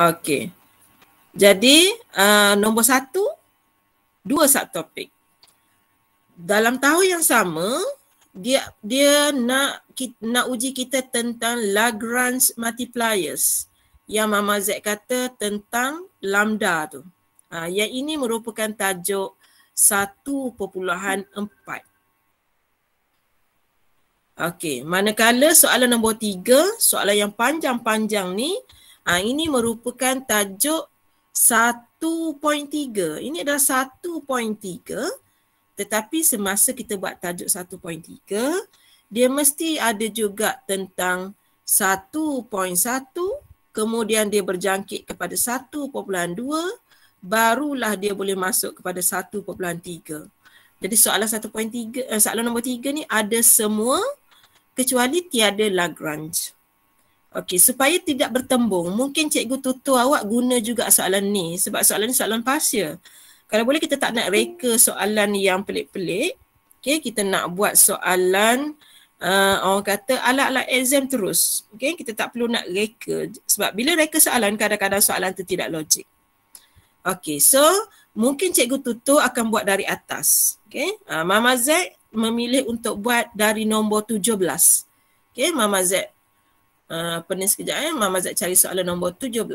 Okey. Jadi uh, nombor satu, dua subtopik. Dalam tahun yang sama, dia dia nak nak uji kita tentang Lagrange multipliers yang Mama Z kata tentang lambda tu. Ha, yang ini merupakan tajuk 1.4. Okey, manakala soalan nombor tiga, soalan yang panjang-panjang ni, ha, ini merupakan tajuk 1.3. Ini adalah 1.3 tetapi semasa kita buat tajuk 1.3, dia mesti ada juga tentang 1.1, kemudian dia berjangkit kepada 1.2, barulah dia boleh masuk kepada 1.3. Jadi soalan 1.3, eh, soalan nombor 3 ni ada semua kecuali tiada Lagrange. Okey, supaya tidak bertembung, mungkin cikgu tutur awak guna juga soalan ni sebab soalan ni soalan pasya kalau boleh kita tak nak reka soalan yang pelik-pelik. Okay, kita nak buat soalan uh, orang kata alat-alat exam terus. Okay, kita tak perlu nak reka. Sebab bila reka soalan, kadang-kadang soalan tu tidak logik. Okay, so mungkin cikgu tutur akan buat dari atas. Okay, uh, Mama Z memilih untuk buat dari nombor 17. Okay, Mama Z. Uh, pening sekejap eh. Mama Z cari soalan nombor 17.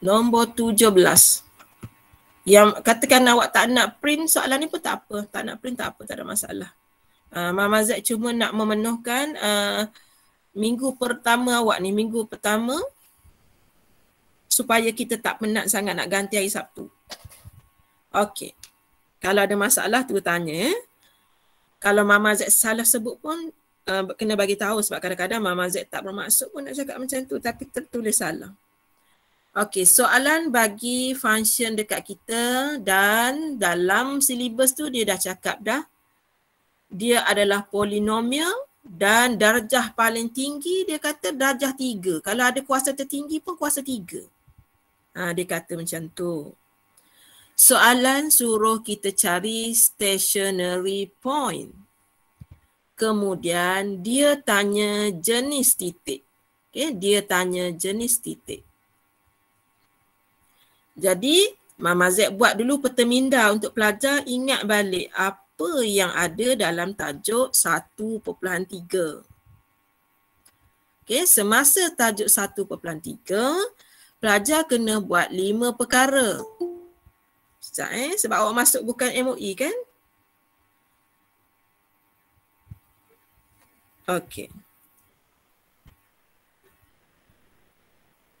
Nombor tujuh belas. Yang katakan awak tak nak print soalan ni pun tak apa. Tak nak print tak apa, tak ada masalah. Uh, Mama Z cuma nak memenuhkan uh, minggu pertama awak ni, minggu pertama supaya kita tak penat sangat nak ganti hari Sabtu. Okey. Kalau ada masalah tu tanya. Kalau Mama Z salah sebut pun uh, kena bagi tahu sebab kadang-kadang Mama Z tak bermaksud pun nak cakap macam tu tapi tertulis salah. Okey, soalan bagi function dekat kita dan dalam silibus tu dia dah cakap dah dia adalah polinomial dan darjah paling tinggi dia kata darjah tiga. Kalau ada kuasa tertinggi pun kuasa tiga. Ha, dia kata macam tu. Soalan suruh kita cari stationary point. Kemudian dia tanya jenis titik. Okay, dia tanya jenis titik. Jadi Mama Z buat dulu peta minda untuk pelajar ingat balik apa yang ada dalam tajuk 1.3. Okey, semasa tajuk 1.3, pelajar kena buat lima perkara. Sekejap eh, sebab awak masuk bukan MOE kan? Okey.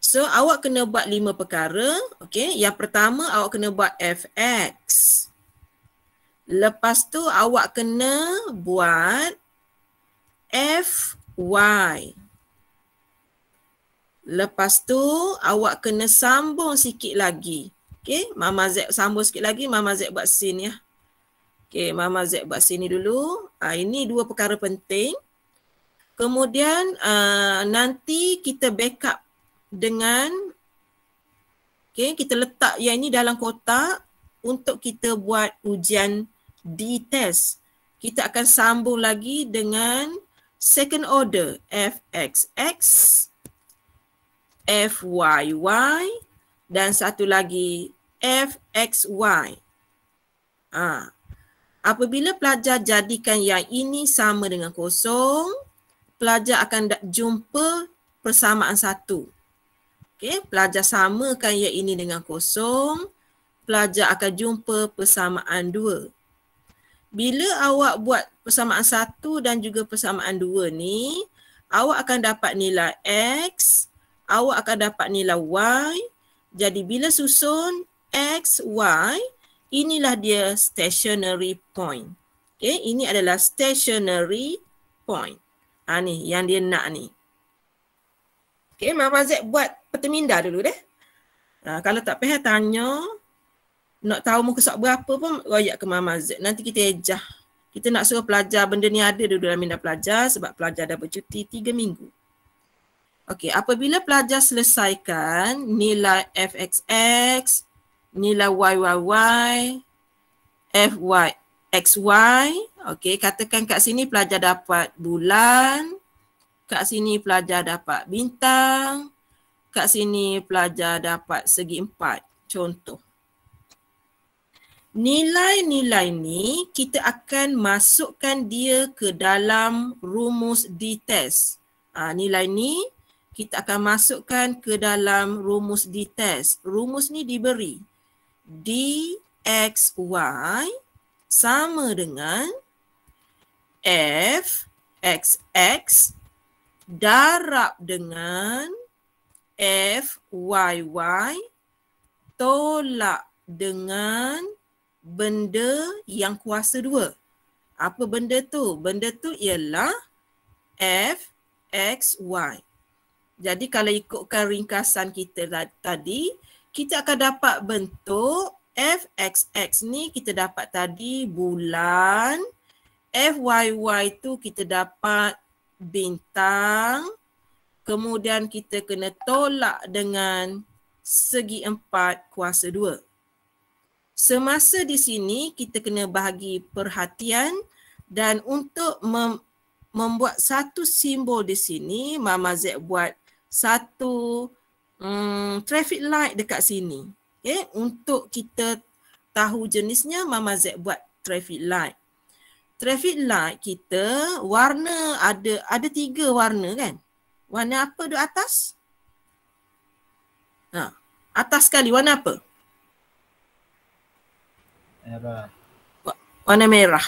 So awak kena buat lima perkara. Okay. Yang pertama awak kena buat fx. Lepas tu awak kena buat fy. Lepas tu awak kena sambung sikit lagi. Okay. Mama Z sambung sikit lagi. Mama Z buat sini ya. Okay. Mama Z buat sini dulu. Ha, ini dua perkara penting. Kemudian uh, nanti kita backup dengan okay, kita letak yang ini dalam kotak untuk kita buat ujian D-test. Kita akan sambung lagi dengan second order FXX, FYY dan satu lagi FXY. Ha. Apabila pelajar jadikan yang ini sama dengan kosong, pelajar akan jumpa persamaan satu. Okey, pelajar samakan yang ini dengan kosong, pelajar akan jumpa persamaan dua. Bila awak buat persamaan satu dan juga persamaan dua ni, awak akan dapat nilai X, awak akan dapat nilai Y. Jadi bila susun X, Y, inilah dia stationary point. Okay, ini adalah stationary point. Ha, ni yang dia nak ni. Okay, Mama Z buat peta minda dulu deh. Ha, kalau tak payah tanya, nak tahu muka surat berapa pun royak ke Mama Z. Nanti kita ejah. Kita nak suruh pelajar benda ni ada dulu dalam minda pelajar sebab pelajar dah bercuti tiga minggu. Okey, apabila pelajar selesaikan nilai FXX, nilai YYY, FY, XY, Okey, katakan kat sini pelajar dapat bulan, kat sini pelajar dapat bintang, kat sini pelajar dapat segi empat. Contoh. Nilai-nilai ni kita akan masukkan dia ke dalam rumus d test. Ha, nilai ni kita akan masukkan ke dalam rumus d test. Rumus ni diberi dxy sama dengan f x x darab dengan f y y tolak dengan benda yang kuasa dua. Apa benda tu? Benda tu ialah f x y. Jadi kalau ikutkan ringkasan kita tadi, kita akan dapat bentuk f x x ni kita dapat tadi bulan, FYY tu kita dapat bintang. Kemudian kita kena tolak dengan segi empat kuasa dua. Semasa di sini kita kena bahagi perhatian dan untuk mem- membuat satu simbol di sini Mama Z buat satu um, traffic light dekat sini. Okay? Untuk kita tahu jenisnya Mama Z buat traffic light traffic light kita warna ada ada tiga warna kan? Warna apa di atas? Ha, atas sekali warna apa? Merah. Warna merah.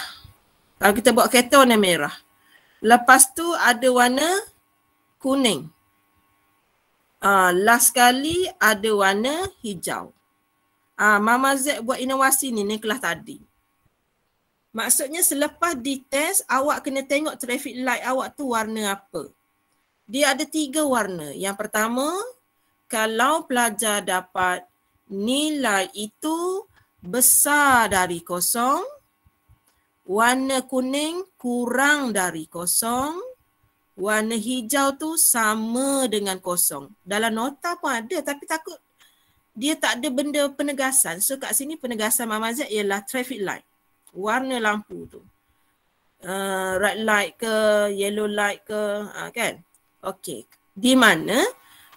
Kalau kita buat kereta warna merah. Lepas tu ada warna kuning. Uh, last kali ada warna hijau. Uh, Mama Z buat inovasi ni ni kelas tadi. Maksudnya selepas dites awak kena tengok traffic light awak tu warna apa. Dia ada tiga warna. Yang pertama, kalau pelajar dapat nilai itu besar dari kosong, warna kuning kurang dari kosong, warna hijau tu sama dengan kosong. Dalam nota pun ada tapi takut dia tak ada benda penegasan. So kat sini penegasan Mama Z ialah traffic light warna lampu tu. Uh, red light ke, yellow light ke, uh, kan? Okey. Di mana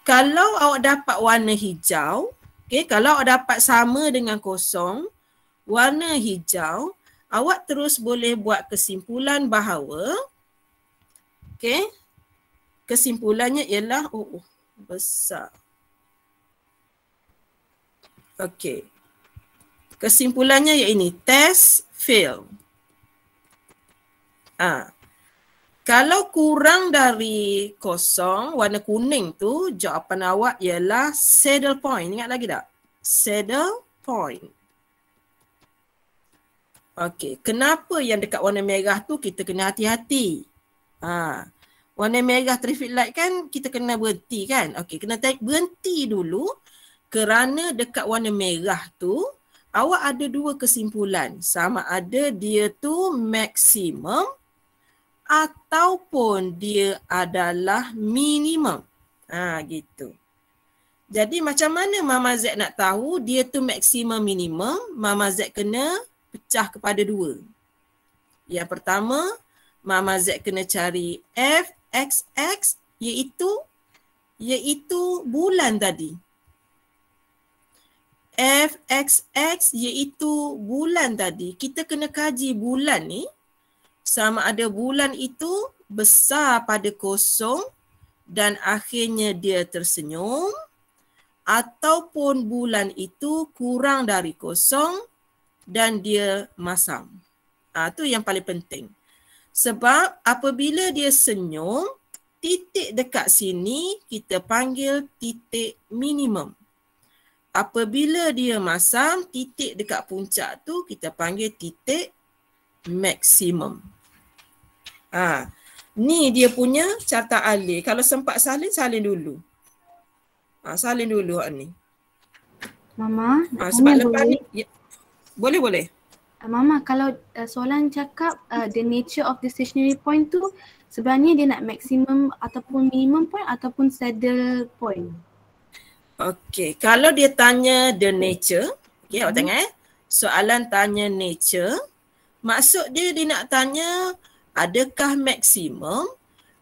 kalau awak dapat warna hijau, okay, kalau awak dapat sama dengan kosong, warna hijau, awak terus boleh buat kesimpulan bahawa, okay, kesimpulannya ialah, oh, oh besar. Okey. Kesimpulannya ialah ini, test fail. Ah. Kalau kurang dari kosong, warna kuning tu, jawapan awak ialah saddle point. Ingat lagi tak? Saddle point. Okey, kenapa yang dekat warna merah tu kita kena hati-hati? Ha. Warna merah traffic light kan kita kena berhenti kan? Okey, kena berhenti dulu kerana dekat warna merah tu awak ada dua kesimpulan sama ada dia tu maksimum ataupun dia adalah minimum. Ha gitu. Jadi macam mana Mama Z nak tahu dia tu maksimum minimum? Mama Z kena pecah kepada dua. Yang pertama, Mama Z kena cari f x x iaitu iaitu bulan tadi. FXX iaitu bulan tadi. Kita kena kaji bulan ni sama ada bulan itu besar pada kosong dan akhirnya dia tersenyum ataupun bulan itu kurang dari kosong dan dia masam. Ah ha, tu yang paling penting. Sebab apabila dia senyum, titik dekat sini kita panggil titik minimum apabila dia masam titik dekat puncak tu kita panggil titik maksimum. Ha, ni dia punya carta alih. Kalau sempat salin, salin dulu. Ha, salin dulu hak ni. Mama, ha, sebab lepas boleh? ni ya, boleh boleh. Uh, Mama, kalau uh, soalan cakap uh, the nature of the stationary point tu sebenarnya dia nak maksimum ataupun minimum point ataupun saddle point. Okay, kalau dia tanya the nature, okay, awak hmm. tengok eh. Soalan tanya nature, Maksud dia dia nak tanya adakah maksimum,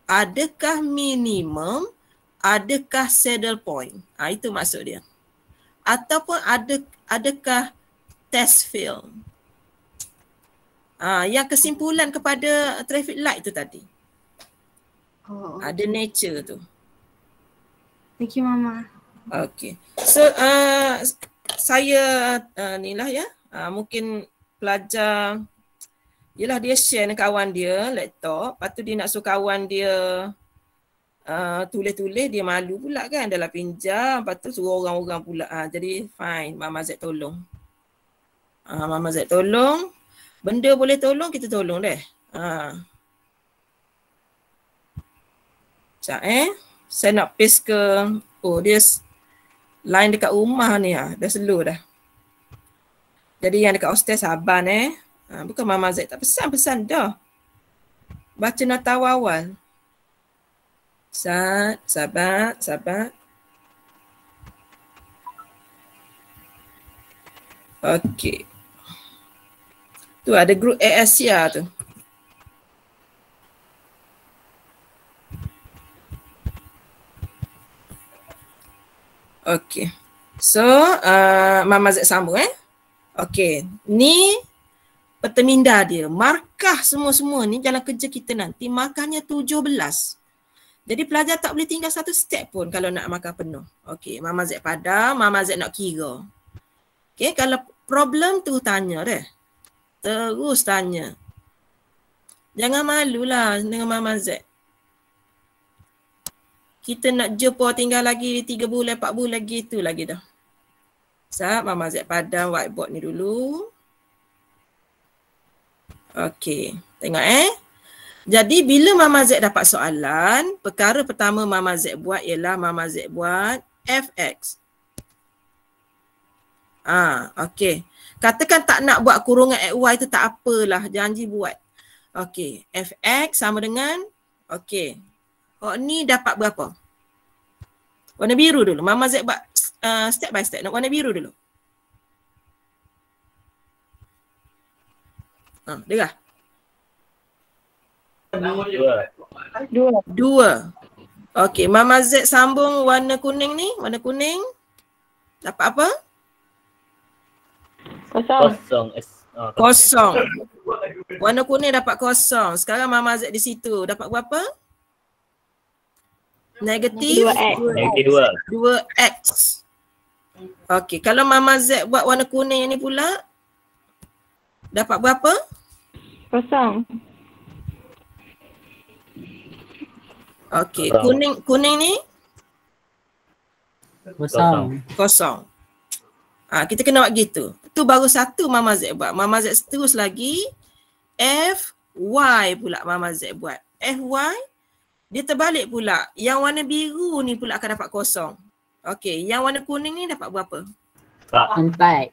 adakah minimum, adakah saddle point. Ha, itu maksud dia. Ataupun ada adakah test film. Ha, yang kesimpulan kepada traffic light tu tadi. Oh, okay. Ada nature tu. Thank you Mama. Okay. So uh, saya uh, ni lah ya. Uh, mungkin pelajar Yelah dia share dengan kawan dia laptop, lepas tu dia nak suruh kawan dia uh, tulis-tulis, dia malu pula kan dalam pinjam, lepas tu suruh orang-orang pula. Uh, jadi fine, Mama Z tolong. Uh, Mama Z tolong. Benda boleh tolong, kita tolong deh. Uh. Sekejap eh. Saya nak paste ke, oh dia line dekat rumah ni ah, dah slow dah. Jadi yang dekat hostel sabar eh. Ha, bukan Mama Zaid tak pesan-pesan dah. Baca nota awal. Sat, sabar, sabar. Okey. Tu ada grup ASIA tu. Okey. So, uh, Mama Zaid sambung eh. Okey. Ni peteminda dia. Markah semua-semua ni jalan kerja kita nanti markahnya 17. Jadi pelajar tak boleh tinggal satu step pun kalau nak markah penuh. Okey, Mama Z pada, Mama Z nak kira. Okey, kalau problem tu tanya deh. Terus tanya. Jangan malulah dengan Mama Z. Kita nak jumpa tinggal lagi 3 bulan, 4 bulan lagi tu lagi dah. Sat, Mama Z padam whiteboard ni dulu. Okey, tengok eh. Jadi bila Mama Z dapat soalan, perkara pertama Mama Z buat ialah Mama Z buat fx. Ah, okey. Katakan tak nak buat kurungan xy tu tak apalah, janji buat. Okey, fx sama dengan okey. Oh ni dapat berapa? Warna biru dulu. Mama Z buat uh, step by step. Nak warna biru dulu. Ha, dengar. Dua. Dua. Dua. Okey, Mama Z sambung warna kuning ni. Warna kuning. Dapat apa? Kosong. Kosong. Oh, kosong. Warna kuning dapat kosong. Sekarang Mama Z di situ. Dapat berapa? Negatif. Dua X. Negatif dua. Dua X. Okey, kalau Mama Z buat warna kuning ni pula, Dapat berapa? Kosong. Okey, kuning kuning ni? Kosong. Kosong. Ah, ha, kita kena buat gitu. Tu baru satu Mama Z buat. Mama Z terus lagi F Y pula Mama Z buat. F Y dia terbalik pula. Yang warna biru ni pula akan dapat kosong. Okey, yang warna kuning ni dapat berapa? Empat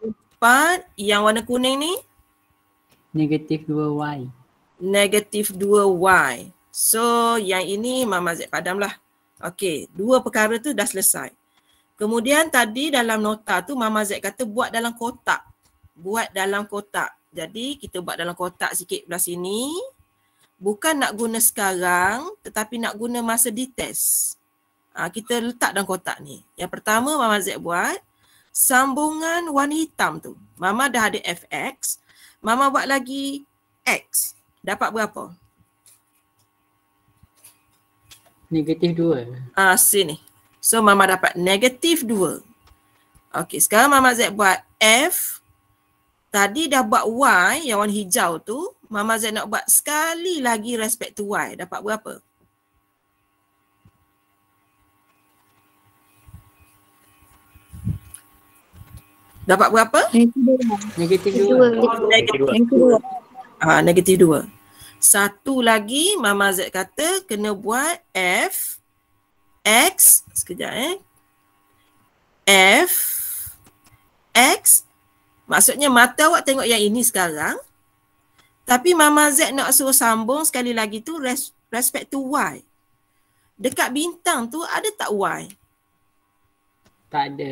empat. Yang warna kuning ni? Negatif dua Y. Negatif dua Y. So yang ini Mama Z padam lah. Okey, dua perkara tu dah selesai. Kemudian tadi dalam nota tu Mama Z kata buat dalam kotak. Buat dalam kotak. Jadi kita buat dalam kotak sikit belah sini. Bukan nak guna sekarang tetapi nak guna masa dites. Ha, kita letak dalam kotak ni. Yang pertama Mama Z buat sambungan warna hitam tu. Mama dah ada fx. Mama buat lagi x. Dapat berapa? Negatif dua. Ah, sini. So mama dapat negatif dua. Okey, sekarang mama Z buat f. Tadi dah buat y yang warna hijau tu. Mama Z nak buat sekali lagi respect to y. Dapat berapa? Dapat berapa? Negatif dua. Negatif dua. Ha, negatif dua. Satu lagi Mama Z kata kena buat F X sekejap eh. F X maksudnya mata awak tengok yang ini sekarang. Tapi Mama Z nak suruh sambung sekali lagi tu respect to Y. Dekat bintang tu ada tak Y? Tak ada.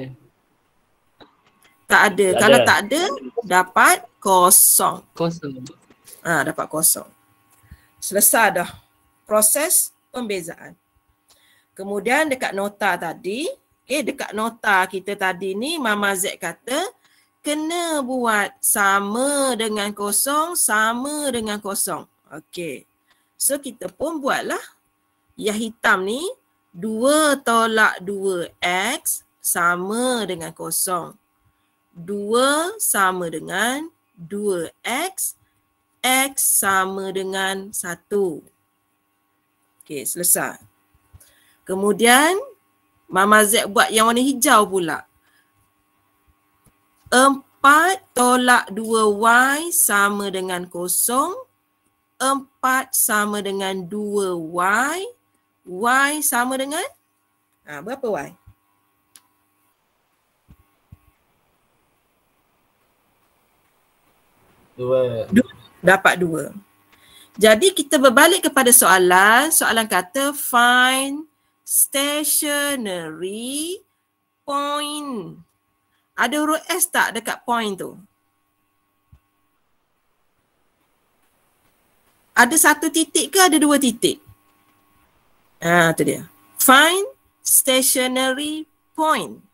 Tak ada. Tak Kalau ada. tak ada, dapat kosong. Kosong. Ha, dapat kosong. Selesai dah proses pembezaan. Kemudian dekat nota tadi, eh dekat nota kita tadi ni Mama Z kata kena buat sama dengan kosong, sama dengan kosong. Okey. So kita pun buatlah yang hitam ni 2 tolak 2x sama dengan kosong. 2 sama dengan 2x X sama dengan 1. Okey, selesai. Kemudian Mama Z buat yang warna hijau pula. 4 tolak 2Y sama dengan kosong. 4 sama dengan 2Y. Y sama dengan? Ha, berapa Y? Dua. dapat dua. Jadi kita berbalik kepada soalan. Soalan kata find stationary point. Ada huruf S tak dekat point tu? Ada satu titik ke ada dua titik? Ah, tu dia. Find stationary point.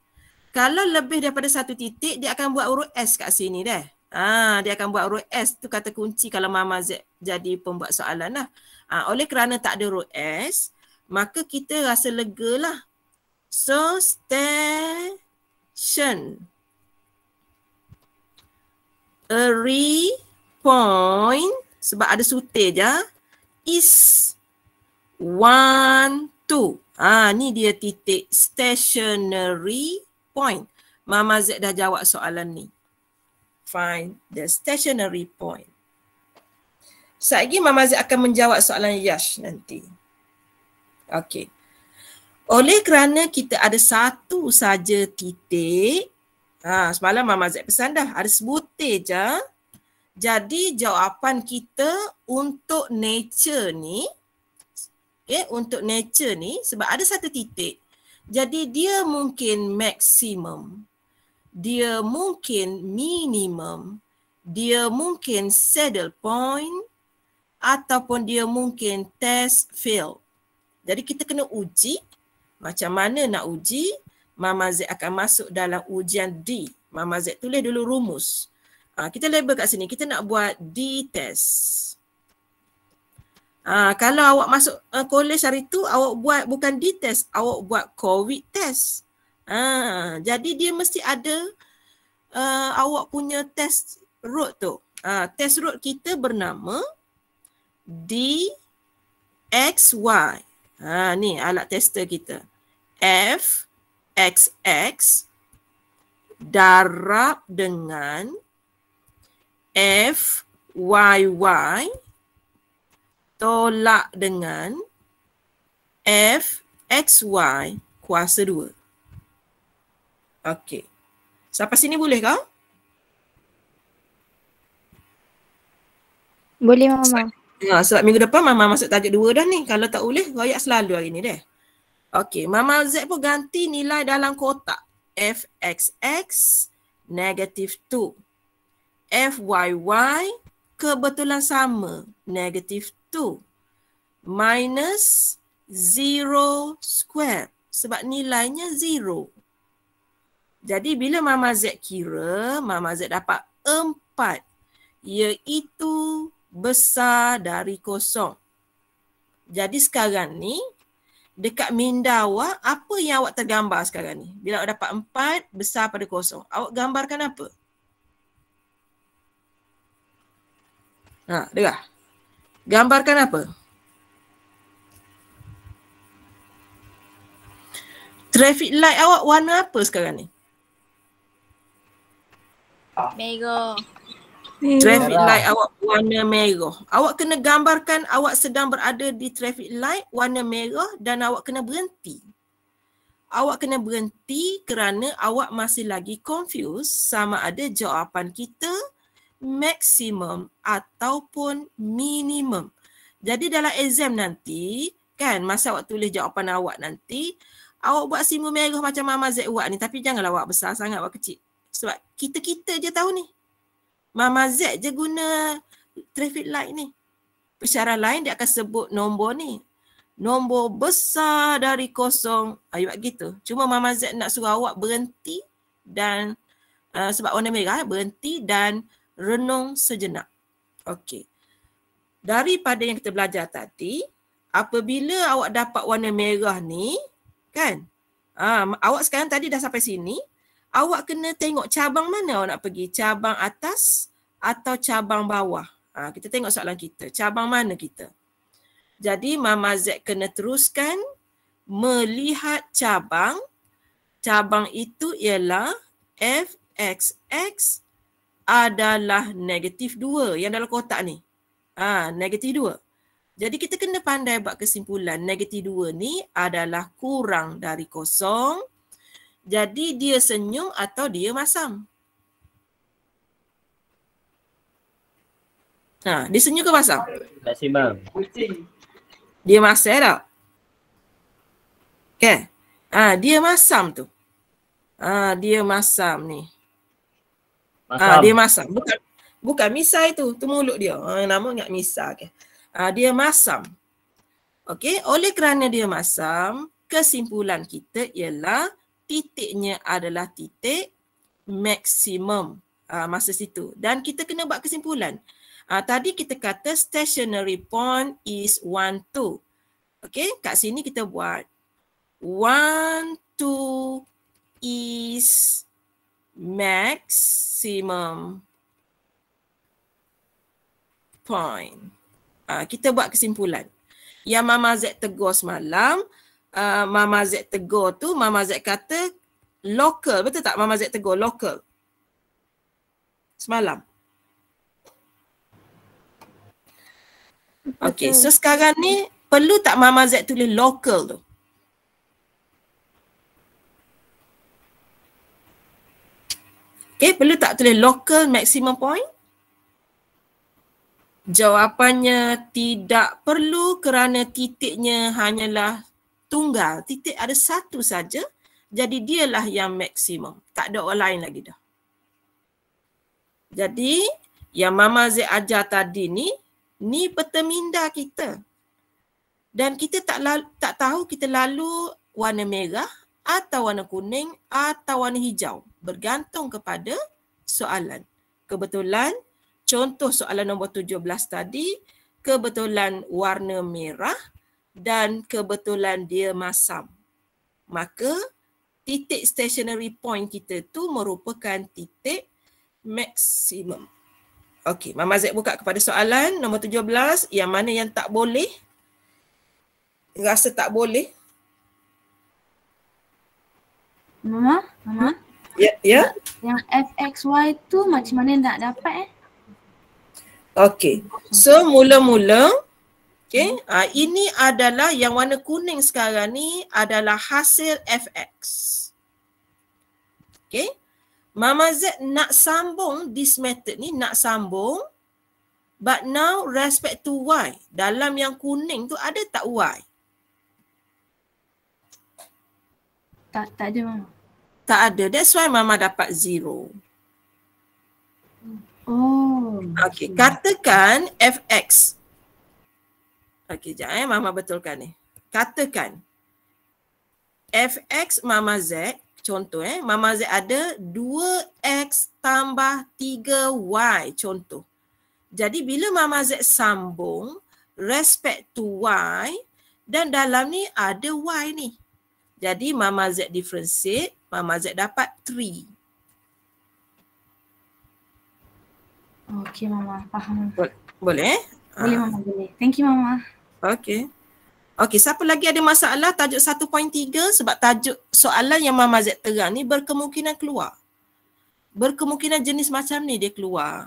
Kalau lebih daripada satu titik, dia akan buat huruf S kat sini dah. Ah, dia akan buat huruf S tu kata kunci kalau Mama Z jadi pembuat soalan lah. Ah, oleh kerana tak ada huruf S, maka kita rasa lega lah. So, station. Area point sebab ada sutir je is one, two. Ah, ni dia titik stationary point. Mama Z dah jawab soalan ni find the stationary point. Sekejap lagi Mama Z akan menjawab soalan Yash nanti. Okey. Oleh kerana kita ada satu saja titik, ha, semalam Mama Z pesan dah, ada sebutir je. Jadi jawapan kita untuk nature ni, okay, untuk nature ni sebab ada satu titik. Jadi dia mungkin maksimum dia mungkin minimum, dia mungkin saddle point ataupun dia mungkin test fail. Jadi kita kena uji macam mana nak uji. Mama Z akan masuk dalam ujian D. Mama Z tulis dulu rumus. Ha, kita label kat sini. Kita nak buat D test. Ha, kalau awak masuk uh, college hari tu, awak buat bukan D test, awak buat COVID test. Ha, jadi dia mesti ada uh, awak punya test road tu. Ha, test road kita bernama DXY. Ha, ni alat tester kita. F XX darab dengan FYY tolak dengan FXY kuasa 2. Okey. Sampai sini boleh kau? Boleh Mama. Ya, sebab minggu depan Mama masuk tajuk dua dah ni. Kalau tak boleh, royak selalu hari ni deh. Okey, Mama Z pun ganti nilai dalam kotak. FXX negatif 2. FYY kebetulan sama. Negatif 2. Minus 0 square. Sebab nilainya 0. Jadi bila Mama Z kira, Mama Z dapat 4. Iaitu besar dari kosong. Jadi sekarang ni, dekat minda awak, apa yang awak tergambar sekarang ni? Bila awak dapat empat, besar pada kosong. Awak gambarkan apa? Ha, dengar. Gambarkan apa? Traffic light awak warna apa sekarang ni? Mega. Traffic light awak warna merah. Awak kena gambarkan awak sedang berada di traffic light warna merah dan awak kena berhenti. Awak kena berhenti kerana awak masih lagi confused sama ada jawapan kita maksimum ataupun minimum. Jadi dalam exam nanti, kan masa awak tulis jawapan awak nanti, awak buat simbol merah macam Mama Z buat ni tapi janganlah awak besar sangat, awak kecil. Sebab kita-kita je tahu ni. Mama Z je guna traffic light ni. Pesyarat lain dia akan sebut nombor ni. Nombor besar dari kosong. Ayuh buat gitu. Cuma Mama Z nak suruh awak berhenti dan uh, sebab warna merah berhenti dan renung sejenak. Okey. Daripada yang kita belajar tadi, apabila awak dapat warna merah ni, kan? Uh, awak sekarang tadi dah sampai sini, awak kena tengok cabang mana awak nak pergi. Cabang atas atau cabang bawah. Ha, kita tengok soalan kita. Cabang mana kita? Jadi Mama Z kena teruskan melihat cabang. Cabang itu ialah fxx adalah negatif 2 yang dalam kotak ni. Ha, negatif 2. Jadi kita kena pandai buat kesimpulan negatif 2 ni adalah kurang dari kosong. Jadi dia senyum atau dia masam. Ha, dia senyum ke masam? Maksimum. Dia masam tak? Okay. Ha, dia masam tu. Ha, dia masam ni. Masam. Ah, dia masam. Bukan bukan misai tu, tu mulut dia. Ha, nama ingat misai ke. Ah, dia masam. Okey, oleh kerana dia masam, kesimpulan kita ialah titiknya adalah titik maksimum ah, masa situ. Dan kita kena buat kesimpulan. Ah, tadi kita kata stationary point is 1 2. Okey, kat sini kita buat 1 2 is maximum point. Uh, kita buat kesimpulan. Yang Mama Z tegur semalam, uh, Mama Z tegur tu, Mama Z kata local. Betul tak Mama Z tegur local? Semalam. Okay, so sekarang ni perlu tak Mama Z tulis local tu? Okay, perlu tak tulis local maximum point? Jawapannya tidak perlu kerana titiknya hanyalah tunggal. Titik ada satu saja. Jadi dialah yang maksimum. Tak ada orang lain lagi dah. Jadi yang Mama Z ajar tadi ni, ni peta minda kita. Dan kita tak lalu, tak tahu kita lalu warna merah atau warna kuning atau warna hijau bergantung kepada soalan. Kebetulan contoh soalan nombor 17 tadi kebetulan warna merah dan kebetulan dia masam. Maka titik stationary point kita tu merupakan titik maksimum. Okey, Mama Z buka kepada soalan nombor 17 yang mana yang tak boleh rasa tak boleh. Mama, Mama. Ya, ya. Yang FXY tu macam mana nak dapat eh? Okey. So mula-mula okey, uh, ini adalah yang warna kuning sekarang ni adalah hasil FX. Okey. Mama Z nak sambung this method ni nak sambung but now respect to Y. Dalam yang kuning tu ada tak Y? Tak tak ada mama. Tak ada. That's why Mama dapat zero. Oh. Okey, katakan fx. Okey, jap eh Mama betulkan ni. Katakan fx Mama Z, contoh eh, Mama Z ada 2x tambah 3y contoh. Jadi bila Mama Z sambung respect to y dan dalam ni ada y ni. Jadi Mama Z differentiate Mama Z dapat 3. Okey mama, faham. Boleh eh? Boleh mama boleh. Thank you mama. Okey. Okey, siapa lagi ada masalah tajuk 1.3 sebab tajuk soalan yang Mama Z terang ni berkemungkinan keluar. Berkemungkinan jenis macam ni dia keluar.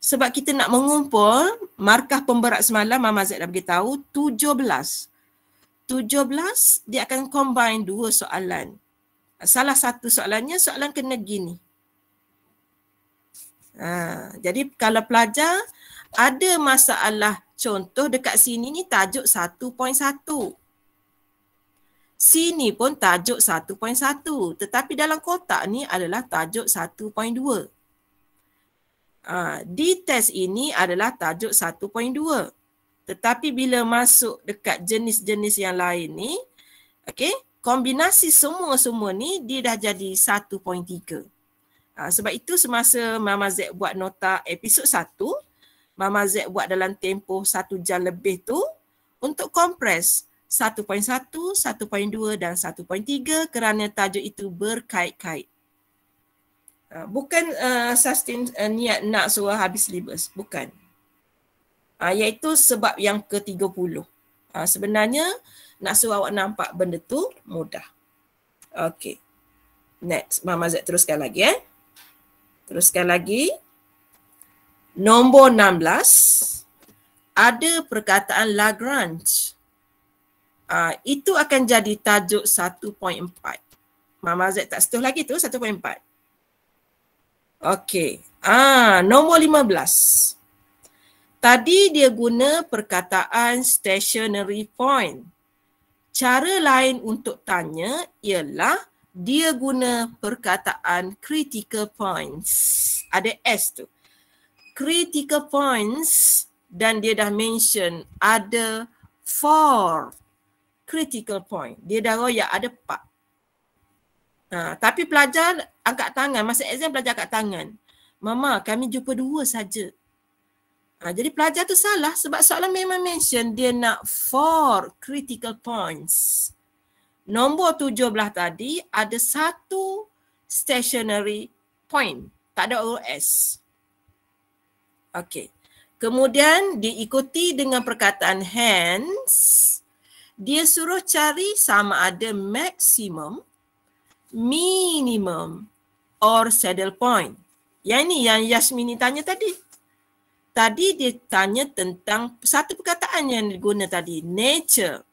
Sebab kita nak mengumpul markah pemberat semalam Mama Z dah beritahu 17. 17 dia akan combine dua soalan. Salah satu soalannya soalan kena gini. Ha, jadi kalau pelajar ada masalah contoh dekat sini ni tajuk 1.1. Sini pun tajuk 1.1 tetapi dalam kotak ni adalah tajuk 1.2. Ha, di test ini adalah tajuk 1.2. Tetapi bila masuk dekat jenis-jenis yang lain ni, okay, kombinasi semua-semua ni dia dah jadi 1.3. Ha, sebab itu semasa Mama Z buat nota episod 1, Mama Z buat dalam tempoh satu jam lebih tu untuk kompres 1.1, 1.2 dan 1.3 kerana tajuk itu berkait-kait. Uh, bukan uh, sustain uh, niat nak suruh habis syllabus, bukan. Uh, iaitu sebab yang ke-30. Uh, sebenarnya nak suruh awak nampak benda tu mudah. Okay. Next, Mama Z teruskan lagi eh. Teruskan lagi. Nombor 16. Ada perkataan Lagrange. Uh, itu akan jadi tajuk 1.4. Mama Z tak setuh lagi tu 1.4. Okey. Ah, nombor 15. Tadi dia guna perkataan stationary point. Cara lain untuk tanya ialah dia guna perkataan critical points. Ada S tu. Critical points dan dia dah mention ada four critical point. Dia dah royak ada empat. Ha, tapi pelajar angkat tangan, masa exam pelajar angkat tangan. Mama, kami jumpa dua saja. Ha, jadi pelajar tu salah sebab soalan memang mention dia nak four critical points. Nombor tujuh belah tadi ada satu stationary point. Tak ada OS. Okay. Kemudian diikuti dengan perkataan hence dia suruh cari sama ada maximum, minimum or saddle point. Yang ini yang Yasmini tanya tadi. Tadi dia tanya tentang satu perkataan yang diguna tadi, nature.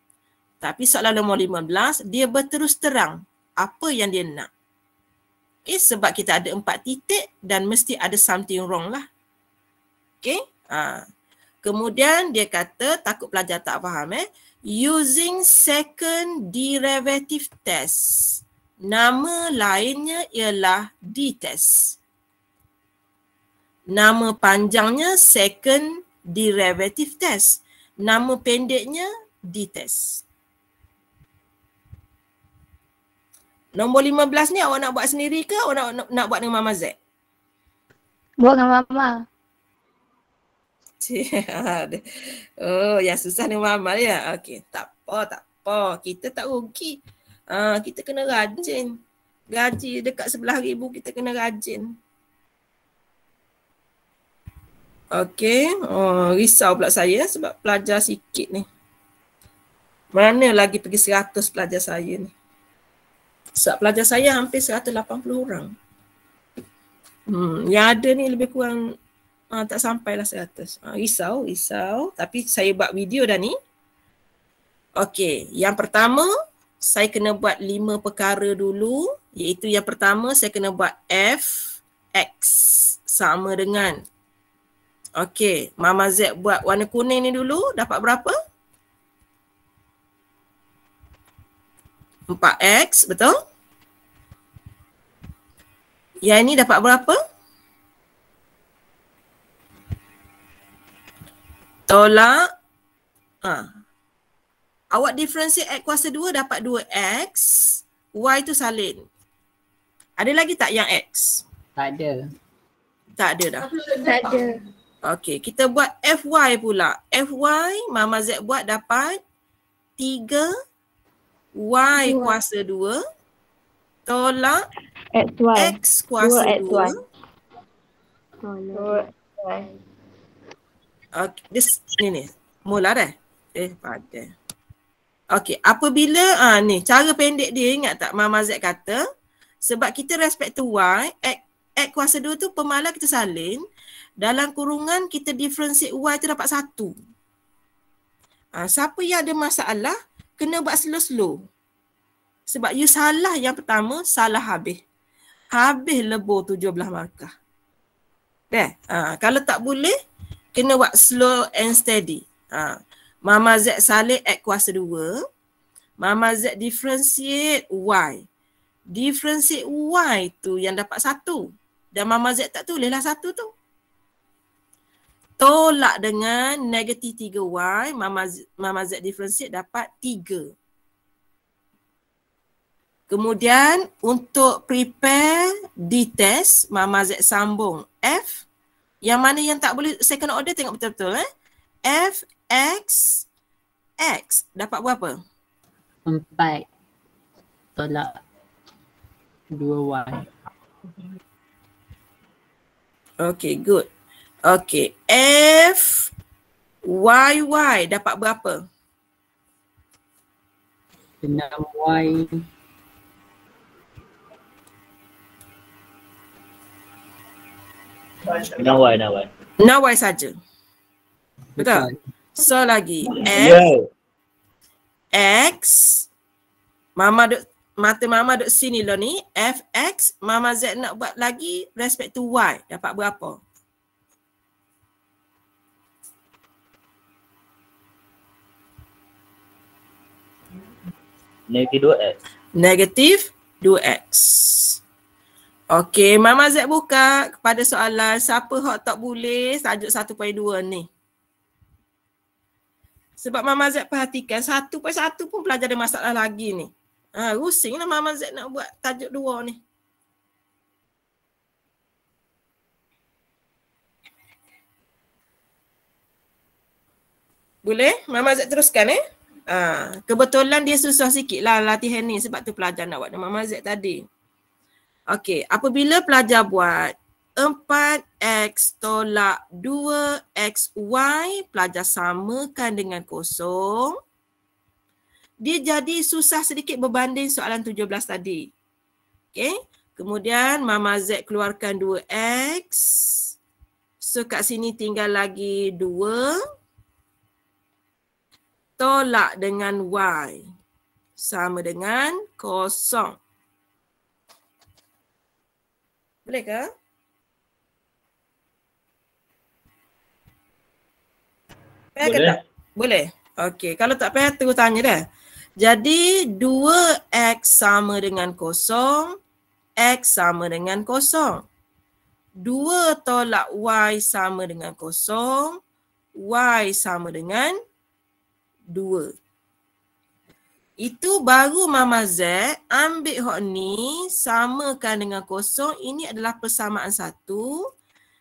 Tapi soalan nombor 15, dia berterus terang apa yang dia nak. Okay, sebab kita ada empat titik dan mesti ada something wrong lah. Okay. Ha. Kemudian dia kata, takut pelajar tak faham eh using second derivative test. Nama lainnya ialah D-test. Nama panjangnya second derivative test. Nama pendeknya D-test. Nombor 15 ni awak nak buat sendiri ke awak nak, nak, nak buat dengan Mama Z? Buat dengan Mama. oh, yang susah ni Muhammad ya. Okey, tak apa, tak apa. Kita tak rugi. Uh, kita kena rajin. Gaji dekat sebelah ribu kita kena rajin. Okey, oh, risau pula saya sebab pelajar sikit ni. Mana lagi pergi seratus pelajar saya ni. Sebab pelajar saya hampir puluh orang. Hmm, yang ada ni lebih kurang uh, tak sampailah 100. Uh, risau, risau. Tapi saya buat video dah ni. Okey, yang pertama saya kena buat lima perkara dulu. Iaitu yang pertama saya kena buat F, X sama dengan. Okey, Mama Z buat warna kuning ni dulu. Dapat berapa? 4X, betul? Yang ini dapat berapa? Tolak. Ha. Awak differentiate X kuasa 2 dapat 2X. Y tu salin. Ada lagi tak yang X? Tak ada. Tak ada dah. Tak ada. Okey, kita buat FY pula. FY, Mama Z buat dapat 3 Y kuasa 2 tolak XY. X kuasa 2. Tolak XY. Okay, this ni ni. Mula dah. Eh, pada. Okey, apabila ah ni cara pendek dia ingat tak Mama Z kata sebab kita respect to Y, X, X kuasa 2 tu pemala kita salin dalam kurungan kita differentiate Y tu dapat satu. Ah, siapa yang ada masalah kena buat slow-slow. Sebab you salah yang pertama, salah habis. Habis lebur 17 markah. Eh, ah, kalau tak boleh, kena buat slow and steady. Ha. Mama Z salib at kuasa dua. Mama Z differentiate Y. Differentiate Y tu yang dapat satu. Dan Mama Z tak tulislah satu tu. Tolak dengan negatif 3Y, Mama Z, Mama Z differentiate dapat 3. Kemudian untuk prepare di test, Mama Z sambung F. Yang mana yang tak boleh second order tengok betul-betul eh. F, X, X. Dapat berapa? Empat. Tolak. Dua Y. Okay, good. Okay, F, Y, Y. Dapat berapa? Enam Y. Why? Now Y saja. Betul? So lagi. F, Yo. X. Mama duk mata mama duk sini lah ni. F, X. Mama Z nak buat lagi respect to Y. Dapat berapa? Negatif 2X. Negatif 2X. Okey, Mama Z buka kepada soalan siapa hak tak boleh tajuk 1.2 ni. Sebab Mama Z perhatikan satu per satu pun pelajar ada masalah lagi ni. Ha, rusing lah Mama Z nak buat tajuk dua ni. Boleh? Mama Z teruskan eh. Ha, kebetulan dia susah sikit lah latihan ni sebab tu pelajar nak buat dengan Mama Z tadi. Okey, apabila pelajar buat 4x tolak 2xy, pelajar samakan dengan kosong. Dia jadi susah sedikit berbanding soalan 17 tadi. Okey, kemudian Mama Z keluarkan 2x. So kat sini tinggal lagi 2 tolak dengan y sama dengan kosong. Boleh ke? Payah ke Boleh. tak? Boleh. Okey, kalau tak payah terus tanya dah. Jadi 2x sama dengan kosong, x sama dengan kosong. 2 tolak y sama dengan kosong, y sama dengan 2. Itu baru Mama Z ambil hok ni samakan dengan kosong. Ini adalah persamaan satu.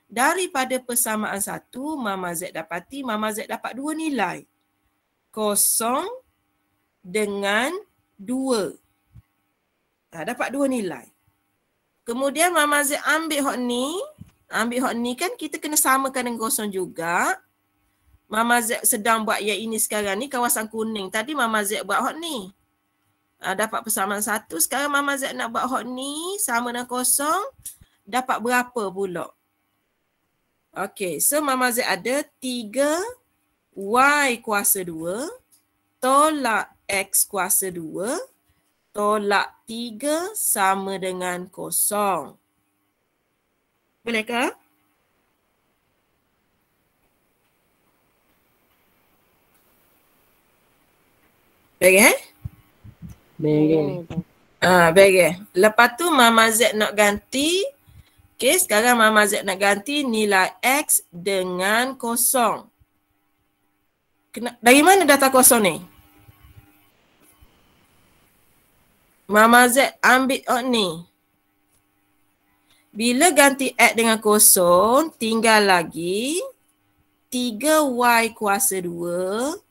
Daripada persamaan satu, Mama Z dapati Mama Z dapat dua nilai. Kosong dengan dua. Ha, dapat dua nilai. Kemudian Mama Z ambil hok ni. Ambil hok ni kan kita kena samakan dengan kosong juga. Mama Z sedang buat yang ini sekarang ni kawasan kuning. Tadi Mama Z buat hot ni. Ha, dapat persamaan satu. Sekarang Mama Z nak buat hot ni sama dengan kosong. Dapat berapa pula? Okay, so Mama Z ada 3 Y kuasa 2 tolak X kuasa 2 tolak 3 sama dengan kosong. Boleh Baik eh? Bege. Ah, baik eh. Lepas tu Mama Z nak ganti. Okay, sekarang Mama Z nak ganti nilai X dengan kosong. Kena, dari mana data kosong ni? Mama Z ambil oh ni. Bila ganti X dengan kosong, tinggal lagi 3Y kuasa 2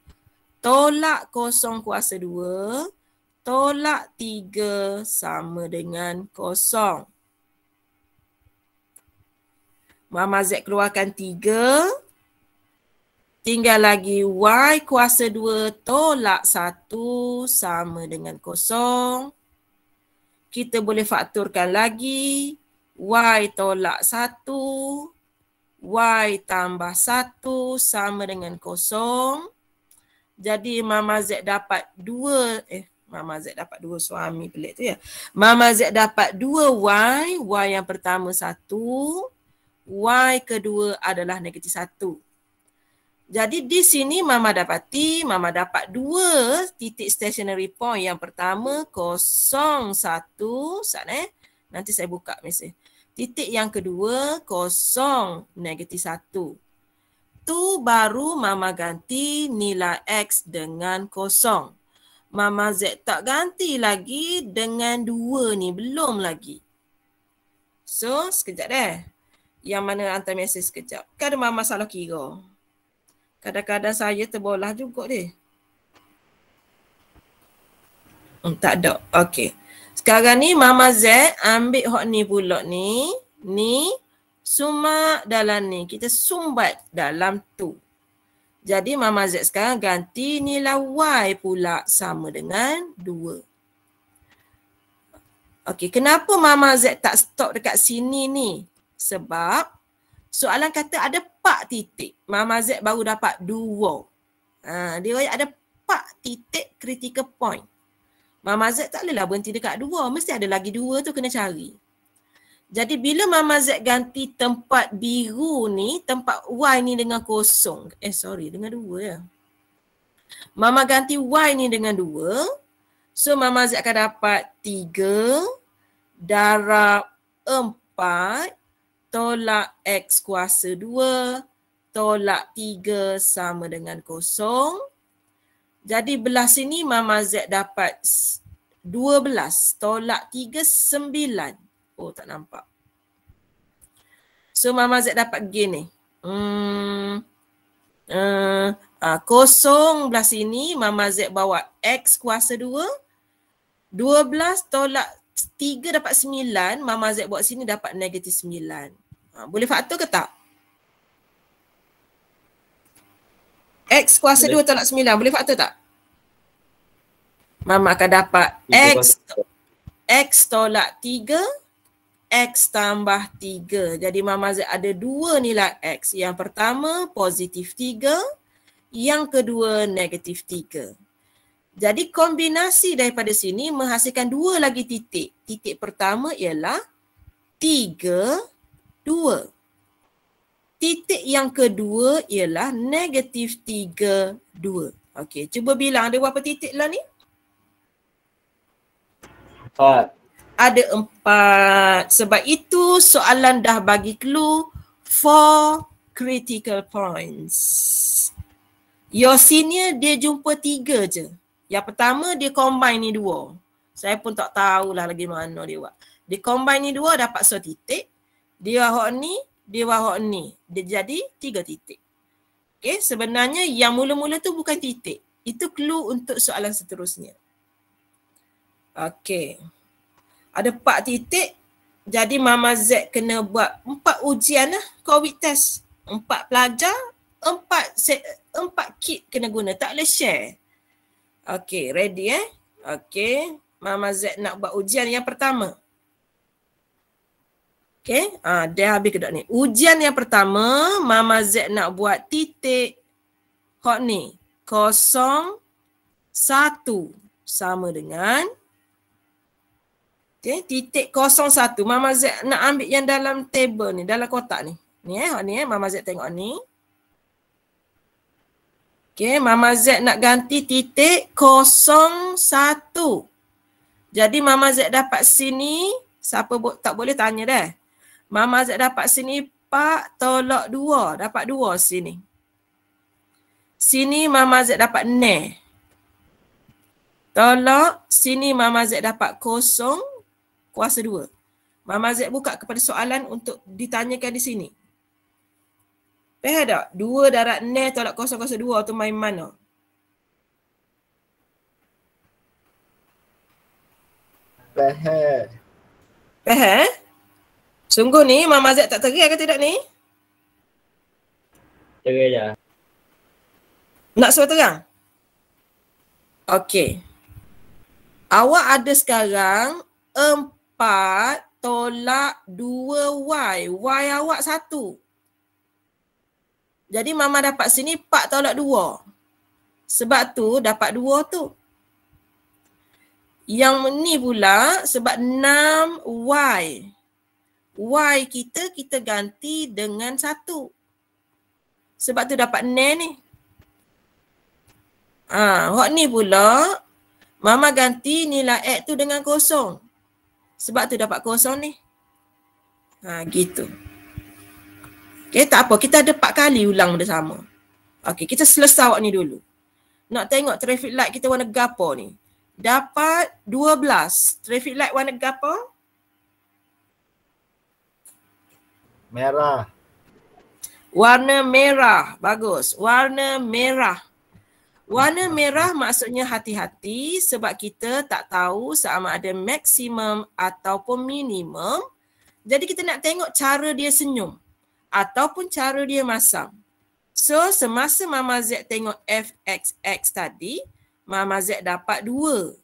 tolak kosong kuasa 2 tolak 3 sama dengan kosong. Mama Z keluarkan 3. Tinggal lagi Y kuasa 2 tolak 1 sama dengan kosong. Kita boleh fakturkan lagi. Y tolak 1. Y tambah 1 sama dengan kosong. Jadi Mama Z dapat dua, eh Mama Z dapat dua suami pelik tu ya. Mama Z dapat dua Y, Y yang pertama satu, Y kedua adalah negatif satu. Jadi di sini Mama dapati, Mama dapat dua titik stationary point. Yang pertama kosong satu, Sat eh. Nanti saya buka mesej. Titik yang kedua kosong negatif satu. Tu baru Mama ganti nilai X dengan kosong. Mama Z tak ganti lagi dengan dua ni. Belum lagi. So sekejap deh. Yang mana hantar mesej sekejap. Kan ada Mama salah kira. Kadang-kadang saya terbolah juga deh. Hmm, tak ada. Okey. Sekarang ni Mama Z ambil hot ni pula ni. Ni sumak dalam ni. Kita sumbat dalam tu. Jadi Mama Z sekarang ganti nilai Y pula sama dengan 2. Okey, kenapa Mama Z tak stop dekat sini ni? Sebab soalan kata ada 4 titik. Mama Z baru dapat 2. Ha, dia ada 4 titik critical point. Mama Z tak bolehlah berhenti dekat 2. Mesti ada lagi 2 tu kena cari. Jadi bila Mama Z ganti tempat biru ni, tempat Y ni dengan kosong. Eh sorry, dengan 2 ya. Mama ganti Y ni dengan 2. So Mama Z akan dapat 3 darab 4 tolak X kuasa 2 tolak 3 sama dengan kosong. Jadi belah sini Mama Z dapat 12 tolak 3 9. Oh tak nampak. So Mama Z dapat gini. Hmm. Uh, uh, kosong belah sini Mama Z bawa X kuasa 2. 12 tolak 3 dapat 9, Mama Z buat sini dapat negatif 9. Ha, boleh faktor ke tak? X kuasa boleh. 2 tolak 9, boleh faktor tak? Mama akan dapat X X tolak 3, X tambah 3. Jadi Mama Z ada dua nilai X. Yang pertama positif 3, yang kedua negatif 3. Jadi kombinasi daripada sini menghasilkan dua lagi titik. Titik pertama ialah tiga, dua. Titik yang kedua ialah negatif tiga, dua. Okey, cuba bilang ada berapa titik lah ni? Empat. Ada empat. Sebab itu soalan dah bagi clue four critical points. Your senior dia jumpa tiga je. Yang pertama dia combine ni dua. Saya pun tak tahulah lagi mana dia buat. Dia combine ni dua dapat satu titik. Dia hok ni, dia hok ni. Dia jadi tiga titik. Okay, sebenarnya yang mula-mula tu bukan titik. Itu clue untuk soalan seterusnya. Okay. Ada empat titik. Jadi Mama Z kena buat empat ujian lah. COVID test. Empat pelajar. Empat empat kit kena guna. Tak boleh share. Okey, ready eh? Okey, Mama Z nak buat ujian yang pertama. Okey, ah dia habis kedok ni. Ujian yang pertama, Mama Z nak buat titik hot ni. Kosong satu sama dengan Okay, titik kosong satu. Mama Z nak ambil yang dalam table ni, dalam kotak ni. Ni eh, ni eh. Mama Z tengok ni. Okay, Mama Z nak ganti titik kosong satu. Jadi Mama Z dapat sini, siapa bo- tak boleh tanya dah. Mama Z dapat sini pak tolak dua, dapat dua sini. Sini Mama Z dapat ne. Tolak, sini Mama Z dapat kosong, kuasa dua. Mama Z buka kepada soalan untuk ditanyakan di sini. Faham tak? Dua darat ne tolak kosong kosong dua tu main mana? Faham. Faham? Sungguh ni Mama Z tak terik ke tidak ni? Cerai je. Nak suruh terang? Okey. Awak ada sekarang empat tolak dua Y. Y awak satu. Jadi mama dapat sini 4 tolak 2. Sebab tu dapat 2 tu. Yang ni pula sebab 6Y. Y kita kita ganti dengan 1. Sebab tu dapat ne ni. Ah, hok ni pula mama ganti nilai X tu dengan kosong. Sebab tu dapat kosong ni. Ha, gitu. Okay, tak apa. Kita ada empat kali ulang benda sama. Okay, kita selesai awak ni dulu. Nak tengok traffic light kita warna gapo ni. Dapat 12. Traffic light warna gapo? Merah. Warna merah. Bagus. Warna merah. Warna merah maksudnya hati-hati sebab kita tak tahu sama ada maksimum ataupun minimum. Jadi kita nak tengok cara dia senyum ataupun cara dia masam. So semasa Mama Z tengok FXX tadi, Mama Z dapat dua.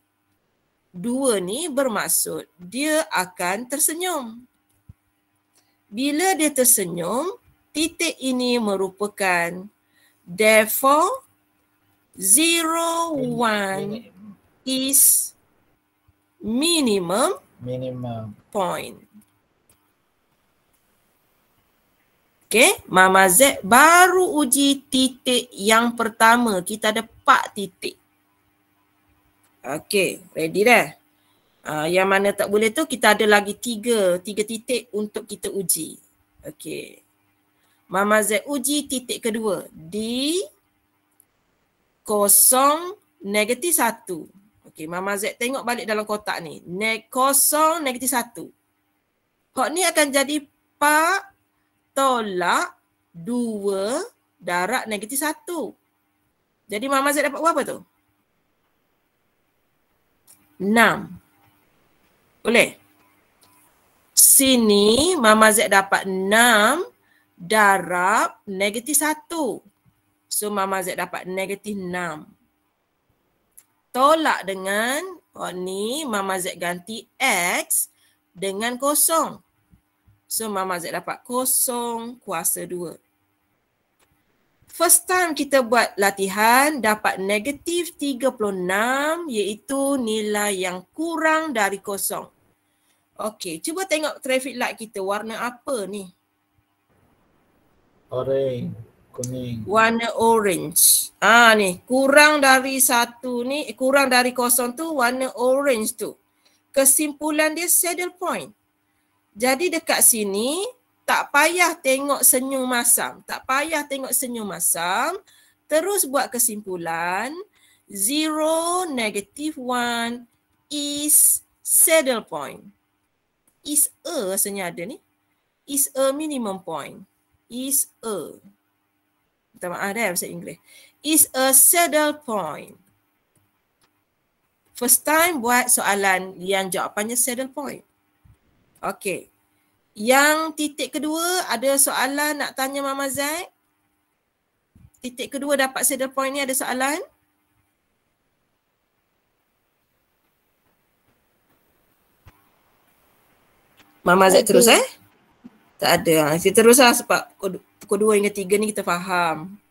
Dua ni bermaksud dia akan tersenyum. Bila dia tersenyum, titik ini merupakan therefore zero one is minimum Minimum. point. Okay, Mama Z baru uji titik yang pertama. Kita ada empat titik. Okay, ready dah? Uh, yang mana tak boleh tu kita ada lagi tiga, tiga titik untuk kita uji. Okay. Mama Z uji titik kedua. Di kosong negatif satu. Okey, Mama Z tengok balik dalam kotak ni. Ne kosong negatif satu. Hak ni akan jadi pak tolak dua darab negatif satu. Jadi Mama Z dapat berapa tu? Enam. Boleh? Sini Mama Z dapat enam darab negatif satu. So Mama Z dapat negatif 6. Tolak dengan oh ni Mama Z ganti X dengan kosong. So Mama Z dapat kosong kuasa 2. First time kita buat latihan dapat negatif 36 iaitu nilai yang kurang dari kosong. Okey, cuba tengok traffic light kita warna apa ni? Orange. Kuning. warna orange. Ah ni, kurang dari satu ni, eh, kurang dari kosong tu warna orange tu. Kesimpulan dia saddle point. Jadi dekat sini tak payah tengok senyum masam, tak payah tengok senyum masam, terus buat kesimpulan zero negative one is saddle point. Is a rasanya ada ni. Is a minimum point. Is a minta maaf dah bahasa Inggeris. Is a saddle point. First time buat soalan yang jawapannya saddle point. Okay. Yang titik kedua ada soalan nak tanya Mama Zaid? Titik kedua dapat saddle point ni ada soalan? Mama Zaid terus eh? Tak ada. Kita terus lah sebab pukul 2 hingga 3 ni kita faham.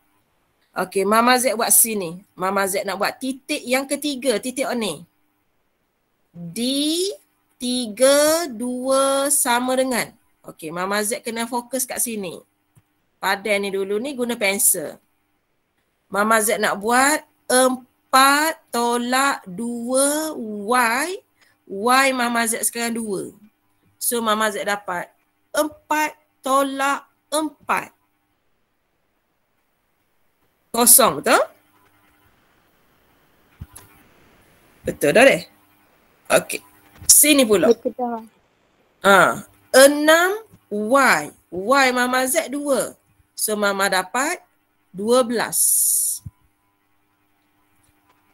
Okey, Mama Z buat sini. Mama Z nak buat titik yang ketiga, titik ni. D, tiga, dua sama dengan. Okey, Mama Z kena fokus kat sini. Padan ni dulu ni guna pensel. Mama Z nak buat empat tolak dua Y. Y Mama Z sekarang dua. So Mama Z dapat empat tolak empat. Kosong betul? Betul dah deh. Okey. Sini pula. Betul dah. Ha, enam Y. Y Mama Z dua. So Mama dapat dua belas.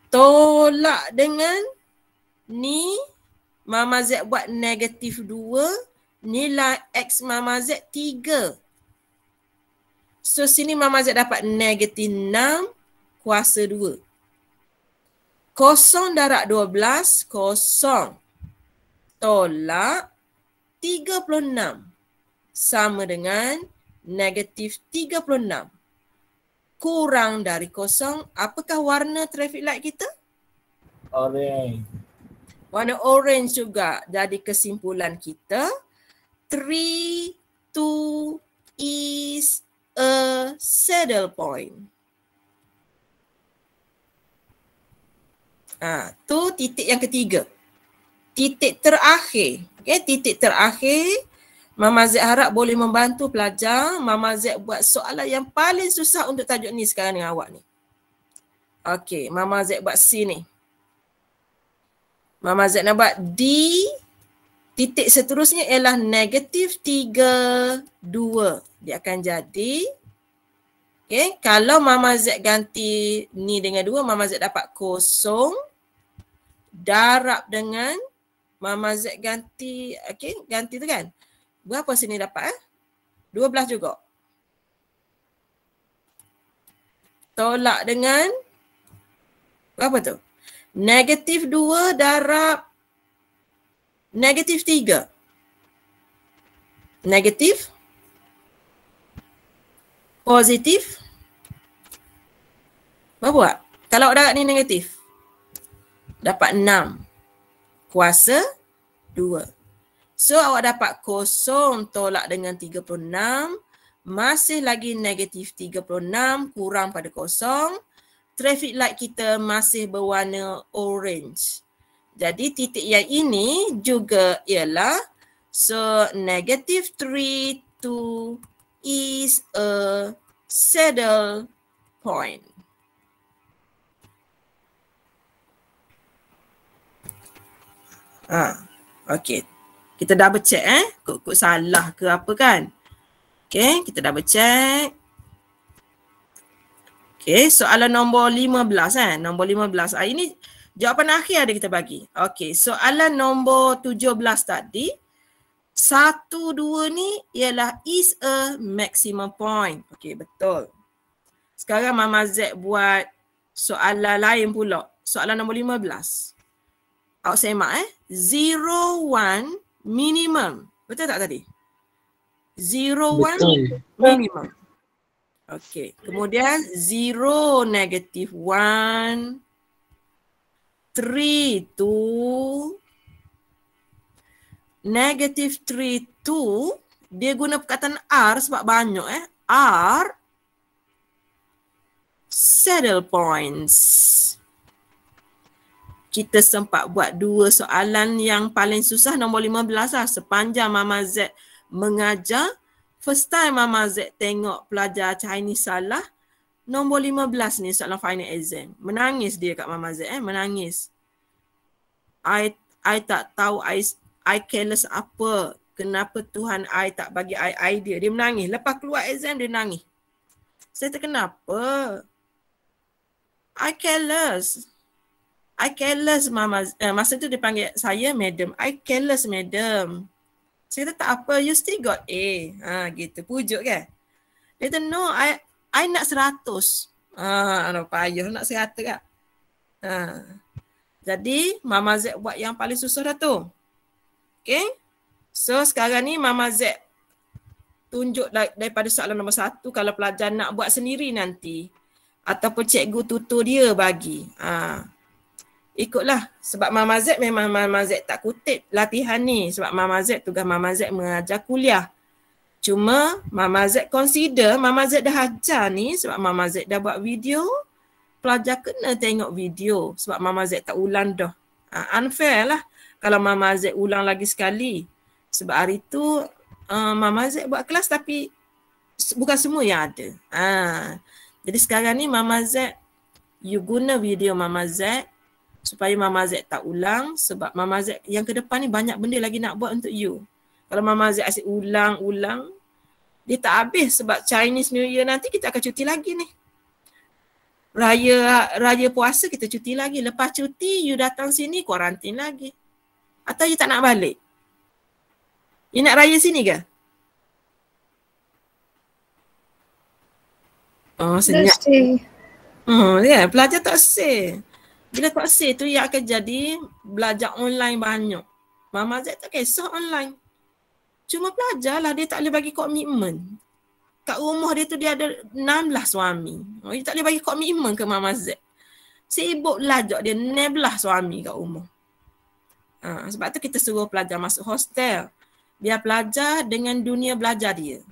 Tolak dengan ni Mama Z buat negatif dua. Nilai X Mama Z tiga. So sini Mama Z dapat negatif 6 kuasa 2. Kosong darab 12, kosong. Tolak 36 sama dengan negatif 36. Kurang dari kosong, apakah warna traffic light kita? Orange. Warna orange juga. Jadi kesimpulan kita, 3, 2 is a saddle point. Ah, tu titik yang ketiga. Titik terakhir. Okay, titik terakhir. Mama Z harap boleh membantu pelajar. Mama Z buat soalan yang paling susah untuk tajuk ni sekarang dengan awak ni. Okay, Mama Z buat C ni. Mama Z nak buat D. Titik seterusnya ialah negatif 3, 2. Dia akan jadi. Okay, kalau Mama Z ganti ni dengan 2, Mama Z dapat kosong. Darab dengan Mama Z ganti, okay, ganti tu kan. Berapa sini dapat eh? 12 juga. Tolak dengan berapa tu? Negatif 2 darab negatif 3. Negatif. Positif. Berapa buat? Kalau darab ni negatif. Dapat 6. Kuasa 2. So awak dapat kosong tolak dengan 36. Masih lagi negatif 36 kurang pada kosong. Traffic light kita masih berwarna orange. Jadi titik yang ini juga ialah so negative 3 2 is a saddle point. Ah, okay. Kita double check eh. Kok-kok salah ke apa kan. Okay, kita double check. Okay, soalan nombor 15 eh. Nombor 15. Ah, ini jawapan akhir ada kita bagi. Okay, soalan nombor 17 tadi. Satu, dua ni ialah is a maximum point. Okay, betul. Sekarang Mama Z buat soalan lain pula. Soalan nombor 15. Awak semak eh. Zero, one, minimum. Betul tak tadi? Zero, one, minimum. Okay. Kemudian zero, negative one. Three, two. Negative three, two. Dia guna perkataan R sebab banyak eh. R. Saddle points kita sempat buat dua soalan yang paling susah nombor 15 lah sepanjang Mama Z mengajar first time Mama Z tengok pelajar Chinese salah nombor 15 ni soalan final exam menangis dia kat Mama Z eh menangis I I tak tahu I I careless apa kenapa Tuhan I tak bagi I idea dia menangis lepas keluar exam dia nangis saya tak kenapa I careless I careless mama uh, masa tu dia panggil saya madam. I careless madam. Saya kata tak apa you still got A. Ha gitu pujuk kan. Dia kata no I I nak seratus. Ha ada payah nak seratus kan. Ha. Jadi Mama Z buat yang paling susah dah tu. Okay. So sekarang ni Mama Z tunjuk daripada soalan nombor satu kalau pelajar nak buat sendiri nanti ataupun cikgu tutur dia bagi. Ha ikutlah sebab Mama Z memang Mama Z tak kutip latihan ni sebab Mama Z tugas Mama Z mengajar kuliah. Cuma Mama Z consider Mama Z dah ajar ni sebab Mama Z dah buat video pelajar kena tengok video sebab Mama Z tak ulang dah. Ha, unfair lah kalau Mama Z ulang lagi sekali. Sebab hari tu uh, Mama Z buat kelas tapi bukan semua yang ada. Ha. Jadi sekarang ni Mama Z you guna video Mama Z supaya Mama Z tak ulang sebab Mama Z yang ke depan ni banyak benda lagi nak buat untuk you. Kalau Mama Z asyik ulang-ulang, dia tak habis sebab Chinese New Year nanti kita akan cuti lagi ni. Raya raya puasa kita cuti lagi. Lepas cuti you datang sini kuarantin lagi. Atau you tak nak balik? You nak raya sini ke? Oh senyap. Oh, ya, pelajar tak say. Bila tak say tu yang akan jadi belajar online banyak. Mama Z tak kisah online. Cuma pelajar lah dia tak boleh bagi komitmen. Kat rumah dia tu dia ada 16 suami. Oh, dia tak boleh bagi komitmen ke Mama Z. Sibuk belajar dia 16 suami kat rumah. Ha, sebab tu kita suruh pelajar masuk hostel. Biar pelajar dengan dunia belajar dia.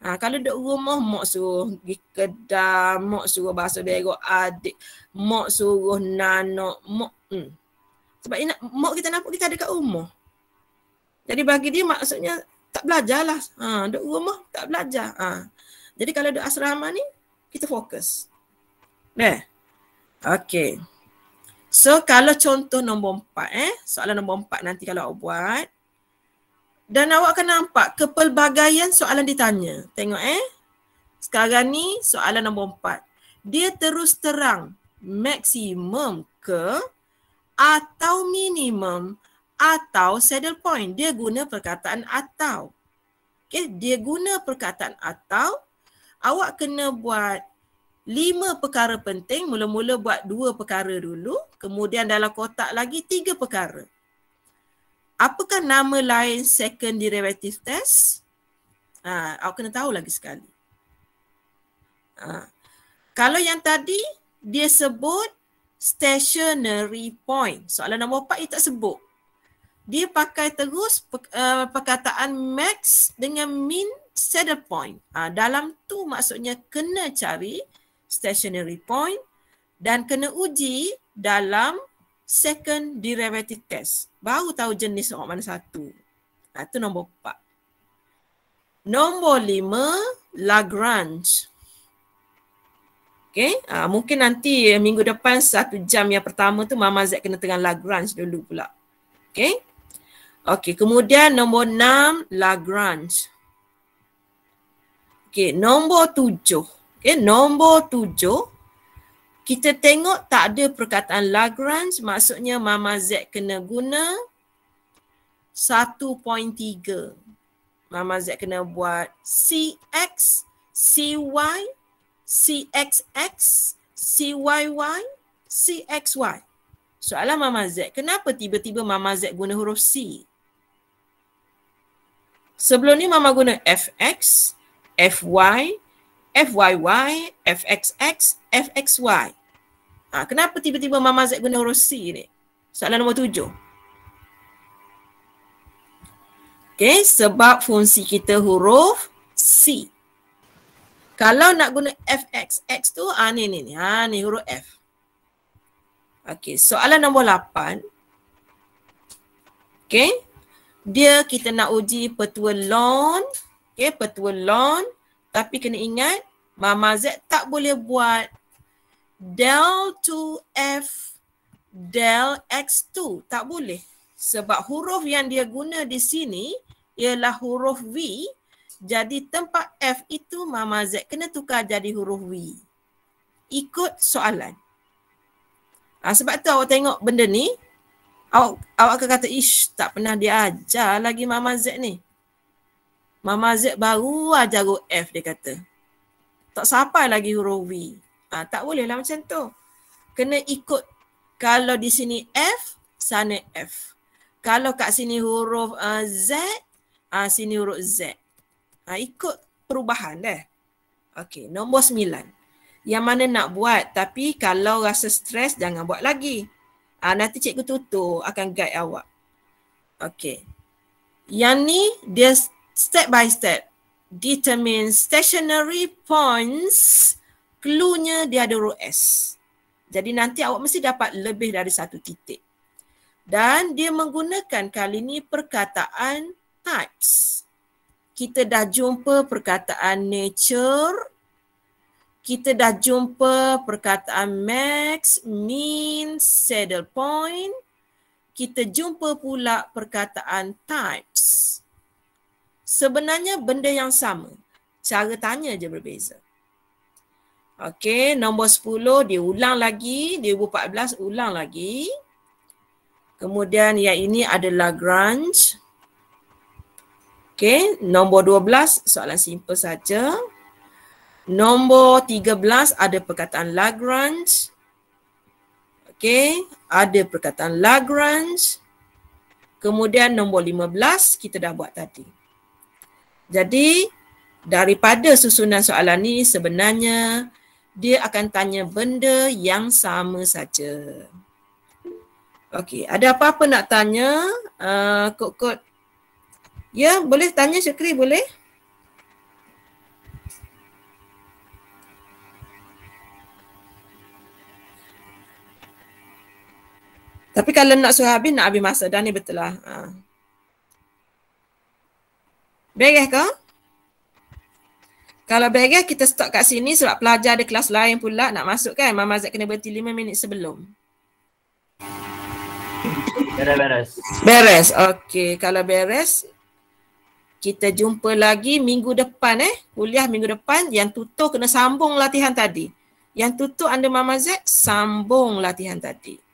Ha, kalau duduk rumah, mak suruh pergi kedai, mak suruh basuh berok adik, mak suruh nanak, mak. Hmm. Sebab ina, mak kita nampak kita ada kat rumah. Jadi bagi dia maksudnya tak belajar lah. Ha, duduk rumah tak belajar. Ha. Jadi kalau duduk asrama ni, kita fokus. Nah. Okay. So kalau contoh nombor empat eh, soalan nombor empat nanti kalau awak buat. Dan awak akan nampak kepelbagaian soalan ditanya. Tengok eh. Sekarang ni soalan nombor empat. Dia terus terang maksimum ke atau minimum atau saddle point. Dia guna perkataan atau. Okay, dia guna perkataan atau. Awak kena buat lima perkara penting. Mula-mula buat dua perkara dulu. Kemudian dalam kotak lagi tiga perkara apakah nama lain second derivative test? Ha, awak kena tahu lagi sekali. Ha. Kalau yang tadi dia sebut stationary point. Soalan nombor empat dia tak sebut. Dia pakai terus uh, perkataan max dengan min saddle point. Ha, dalam tu maksudnya kena cari stationary point dan kena uji dalam second derivative test. Baru tahu jenis orang mana satu. Ha, itu nombor empat. Nombor lima, Lagrange. Okay, ha, mungkin nanti minggu depan satu jam yang pertama tu Mama Z kena tengah Lagrange dulu pula. Okay. Okay, kemudian nombor enam, Lagrange. Okay, nombor tujuh. Okay, nombor tujuh, kita tengok tak ada perkataan Lagrange maksudnya Mama Z kena guna 1.3. Mama Z kena buat CX, CY, CXX, CYY, CXY. Soalan Mama Z, kenapa tiba-tiba Mama Z guna huruf C? Sebelum ni Mama guna FX, FY, FYY, FXX, FXY. Ha, kenapa tiba-tiba Mama Z guna huruf C ni? Soalan nombor tujuh. Okay, sebab fungsi kita huruf C. Kalau nak guna FXX tu, ah ni ni ni. Ha, ni huruf F. Okay, soalan nombor lapan. Okay, dia kita nak uji petua loan. Okay, petua loan tapi kena ingat Mama Z tak boleh buat del 2F del X2. Tak boleh. Sebab huruf yang dia guna di sini ialah huruf V. Jadi tempat F itu Mama Z kena tukar jadi huruf V. Ikut soalan. Ha, sebab tu awak tengok benda ni. Awak, awak akan kata, ish tak pernah dia ajar lagi Mama Z ni. Mama Z baru ajar huruf F dia kata. Tak sampai lagi huruf V. Ha, tak boleh lah macam tu. Kena ikut kalau di sini F, sana F. Kalau kat sini huruf uh, Z, uh, sini huruf Z. Ha, ikut perubahan dah. Okey, nombor sembilan. Yang mana nak buat tapi kalau rasa stres jangan buat lagi. Ha, nanti cikgu tutup akan guide awak. Okey. Yang ni dia step by step determine stationary points clue-nya dia ada huruf S. Jadi nanti awak mesti dapat lebih dari satu titik. Dan dia menggunakan kali ni perkataan types. Kita dah jumpa perkataan nature. Kita dah jumpa perkataan max, mean, saddle point. Kita jumpa pula perkataan types sebenarnya benda yang sama. Cara tanya je berbeza. Okey, nombor 10 dia ulang lagi, 2014 ulang lagi. Kemudian yang ini adalah Lagrange. Okey, nombor 12 soalan simple saja. Nombor 13 ada perkataan Lagrange. Okey, ada perkataan Lagrange. Kemudian nombor 15 kita dah buat tadi. Jadi daripada susunan soalan ni sebenarnya dia akan tanya benda yang sama saja. Okey, ada apa-apa nak tanya? Uh, kod Ya, boleh tanya Syukri, boleh? Tapi kalau nak suruh habis, nak habis masa. Dah ni betul lah. Ha. Beres ke? Kalau beres kita stop kat sini sebab pelajar ada kelas lain pula nak masuk kan. Mama Zat kena berhenti 5 minit sebelum. Beres-beres. Beres. Okey, kalau beres kita jumpa lagi minggu depan eh. Kuliah minggu depan yang tutup kena sambung latihan tadi. Yang tutup under Mama Z sambung latihan tadi.